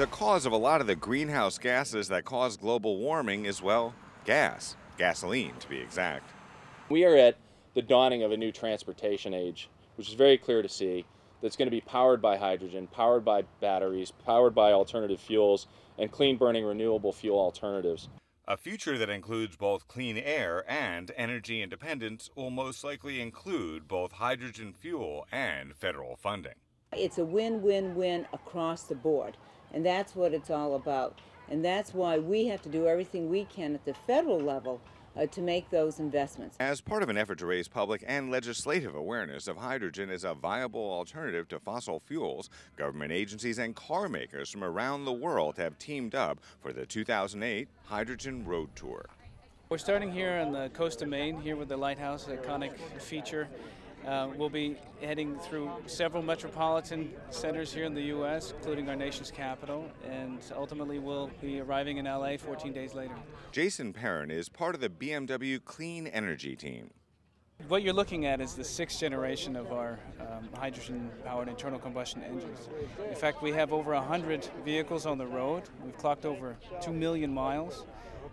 The cause of a lot of the greenhouse gases that cause global warming is, well, gas, gasoline to be exact. We are at the dawning of a new transportation age, which is very clear to see, that's going to be powered by hydrogen, powered by batteries, powered by alternative fuels, and clean burning renewable fuel alternatives. A future that includes both clean air and energy independence will most likely include both hydrogen fuel and federal funding. It's a win win win across the board, and that's what it's all about. And that's why we have to do everything we can at the federal level uh, to make those investments. As part of an effort to raise public and legislative awareness of hydrogen as a viable alternative to fossil fuels, government agencies and car makers from around the world have teamed up for the 2008 Hydrogen Road Tour. We're starting here on the coast of Maine, here with the Lighthouse iconic feature. Uh, we'll be heading through several metropolitan centers here in the U.S., including our nation's capital, and ultimately we'll be arriving in L.A. 14 days later. Jason Perrin is part of the BMW Clean Energy team. What you're looking at is the sixth generation of our um, hydrogen-powered internal combustion engines. In fact, we have over 100 vehicles on the road. We've clocked over 2 million miles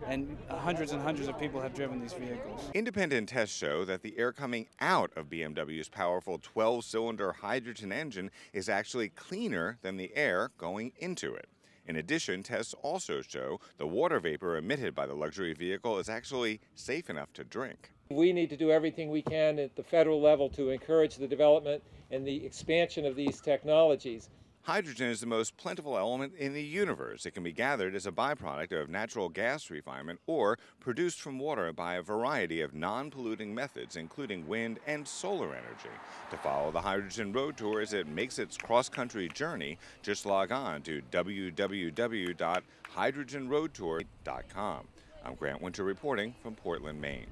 and hundreds and hundreds of people have driven these vehicles. Independent tests show that the air coming out of BMW's powerful 12 cylinder hydrogen engine is actually cleaner than the air going into it. In addition, tests also show the water vapor emitted by the luxury vehicle is actually safe enough to drink. We need to do everything we can at the federal level to encourage the development and the expansion of these technologies. Hydrogen is the most plentiful element in the universe. It can be gathered as a byproduct of natural gas refinement or produced from water by a variety of non polluting methods, including wind and solar energy. To follow the Hydrogen Road Tour as it makes its cross country journey, just log on to www.hydrogenroadtour.com. I'm Grant Winter reporting from Portland, Maine.